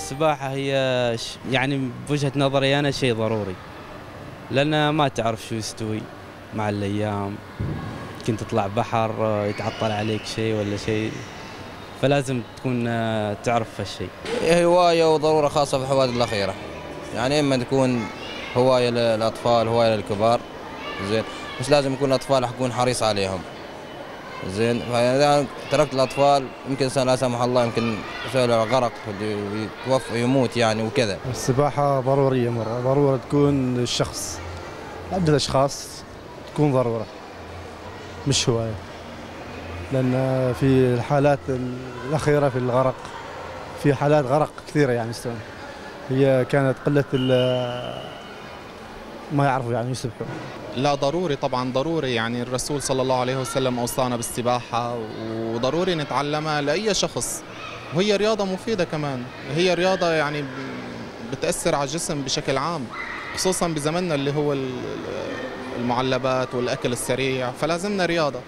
السباحة هي يعني بوجهة نظري أنا شيء ضروري. لأن ما تعرف شو يستوي مع الأيام. كنت تطلع بحر يتعطل عليك شيء ولا شيء. فلازم تكون آه، تعرف هالشيء. هواية وضرورة خاصة في الحوادث الأخيرة. يعني إما تكون هواية للأطفال هواية للكبار زين. بس لازم يكون الأطفال يكون حريص عليهم. زين. فإذا تركت الأطفال يمكن لا سمح الله يمكن يسوي غرق يتوفى يموت يعني وكذا. السباحة ضرورية مرة. ضرورة تكون الشخص عدة أشخاص تكون ضرورة. مش هواية. لأن في الحالات الأخيرة في الغرق في حالات غرق كثيرة يعني. هي كانت ال- ما يعرفوا يعني يسبحوا. لا ضروري طبعا ضروري يعني الرسول صلى الله عليه وسلم أوصانا بالسباحة وضروري نتعلمها لأي شخص. وهي رياضة مفيدة كمان. هي رياضة يعني بتأثر على الجسم بشكل عام خصوصا بزمننا اللي هو ال- المعلبات والأكل السريع فلازمنا رياضة.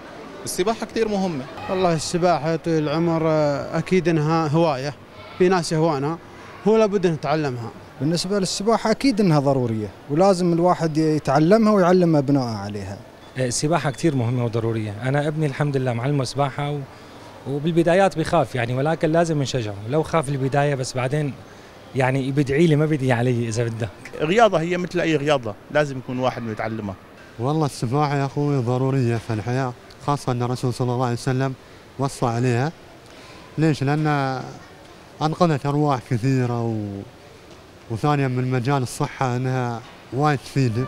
السباحة كتير مهمة. والله السباحة طول العمر آه، أكيد إنها هواية. في ناس يهوانها هو لابد أن يتعلمها. بالنسبة للسباحة أكيد أنها ضرورية ولازم الواحد يتعلمها ويعلم أبنائه عليها. السباحة كثير مهمة وضرورية. أنا ابني الحمد لله معلمه سباحة و... وبالبدايات بيخاف يعني ولكن لازم نشجعه لو خاف البداية بس بعدين يعني بدعي لي ما بدعي علي إذا بدك. رياضة هي مثل أي رياضة لازم يكون واحد يتعلمها والله السباحة يا أخوي ضرورية في الحياة خاصة أن الرسول صلى الله عليه وسلم وصى عليها. ليش؟ لأن أنقذت أرواح كثيرة و... وثانيا من مجال الصحة أنها وايد تفيد